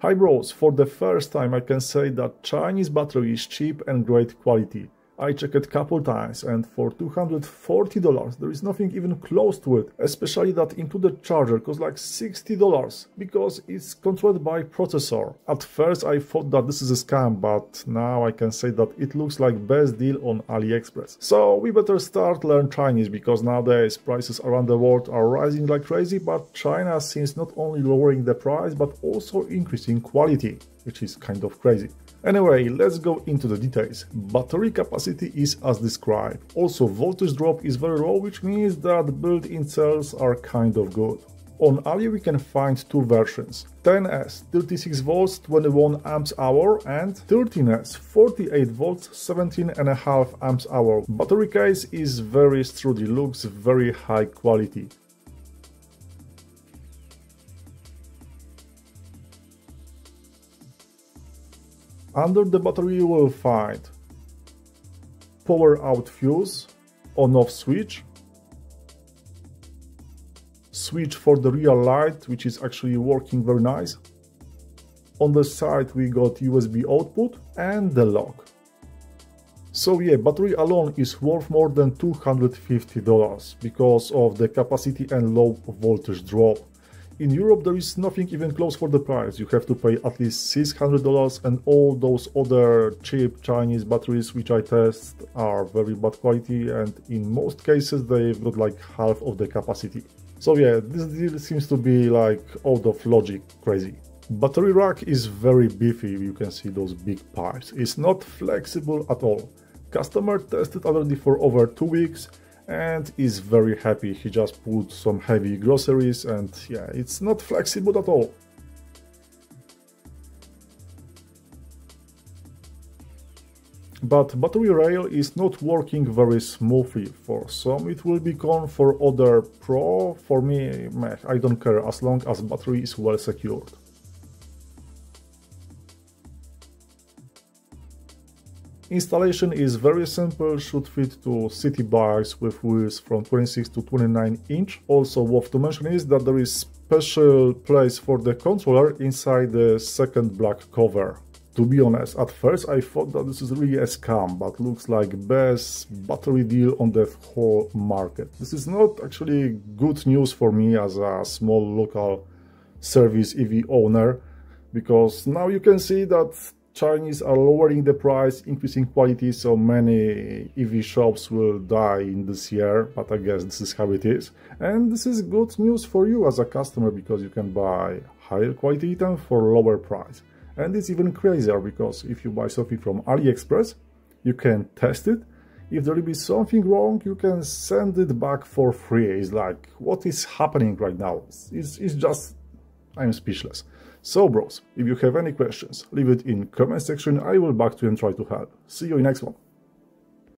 Hi bros, for the first time I can say that Chinese battery is cheap and great quality. I checked it couple times and for $240 there is nothing even close to it, especially that included charger costs like $60 because it's controlled by processor. At first I thought that this is a scam but now I can say that it looks like best deal on AliExpress. So we better start learn Chinese because nowadays prices around the world are rising like crazy but China seems not only lowering the price but also increasing quality, which is kind of crazy. Anyway, let's go into the details. Battery capacity is as described. Also, voltage drop is very low, which means that built-in cells are kind of good. On Ali we can find two versions, 10S 36 volts 21 amps hour and 13S 48 volts 17.5 amps hour. Battery case is very sturdy, looks very high quality. Under the battery you will find power out fuse, on off switch, switch for the real light which is actually working very nice. On the side we got USB output and the lock. So yeah, battery alone is worth more than $250 because of the capacity and low voltage drop. In Europe there is nothing even close for the price, you have to pay at least $600 and all those other cheap Chinese batteries which I test are very bad quality and in most cases they've got like half of the capacity. So yeah, this deal seems to be like out of logic crazy. Battery rack is very beefy, you can see those big pipes. It's not flexible at all. Customer tested already for over 2 weeks and is very happy. He just put some heavy groceries and yeah, it's not flexible at all. But battery rail is not working very smoothly. For some it will be gone, for other pro, for me, I don't care as long as battery is well secured. Installation is very simple, should fit to city bikes with wheels from 26 to 29 inch. Also worth to mention is that there is special place for the controller inside the second black cover. To be honest, at first I thought that this is really a scam, but looks like best battery deal on the whole market. This is not actually good news for me as a small local service EV owner, because now you can see that Chinese are lowering the price, increasing quality, so many EV shops will die in this year, but I guess this is how it is. And this is good news for you as a customer because you can buy higher quality item for lower price. And it's even crazier because if you buy something from AliExpress, you can test it. If there will be something wrong, you can send it back for free. It's like, what is happening right now? It's, it's just, I'm speechless. So bros, if you have any questions, leave it in comment section, I will back to you and try to help. See you in next one.